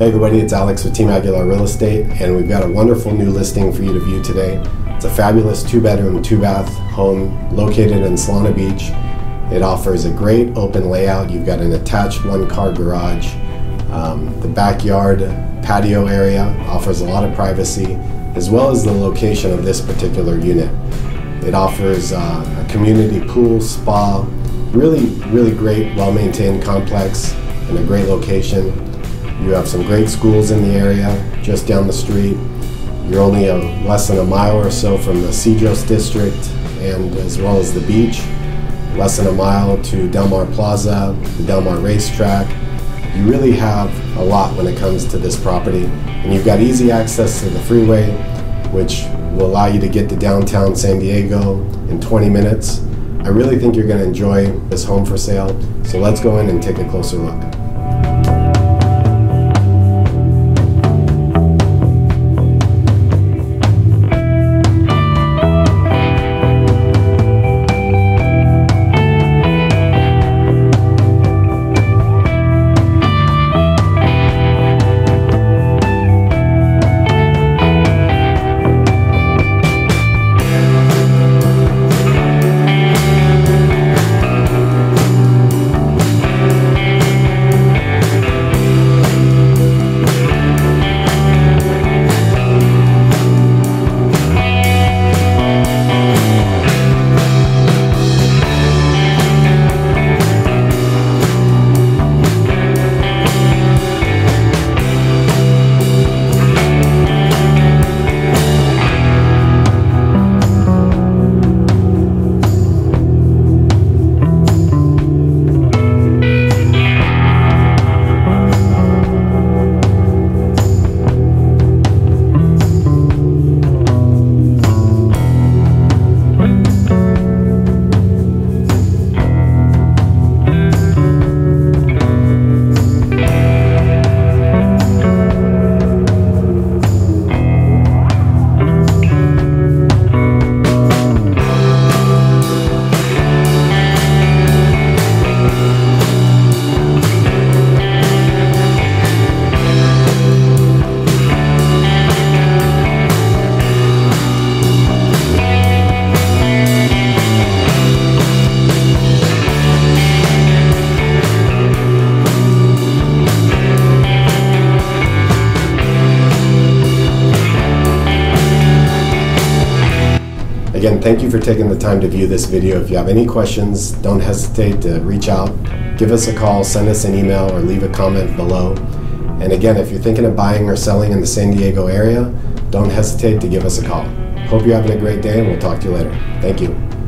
Hey everybody, it's Alex with Team Aguilar Real Estate, and we've got a wonderful new listing for you to view today. It's a fabulous two bedroom, two bath home located in Solana Beach. It offers a great open layout. You've got an attached one car garage. Um, the backyard patio area offers a lot of privacy, as well as the location of this particular unit. It offers uh, a community pool, spa, really, really great, well maintained complex, and a great location. You have some great schools in the area, just down the street. You're only a, less than a mile or so from the Cedros district and as well as the beach. Less than a mile to Del Mar Plaza, the Del Mar racetrack. You really have a lot when it comes to this property. And you've got easy access to the freeway, which will allow you to get to downtown San Diego in 20 minutes. I really think you're going to enjoy this home for sale, so let's go in and take a closer look. Again, thank you for taking the time to view this video. If you have any questions, don't hesitate to reach out, give us a call, send us an email, or leave a comment below. And again, if you're thinking of buying or selling in the San Diego area, don't hesitate to give us a call. Hope you're having a great day, and we'll talk to you later. Thank you.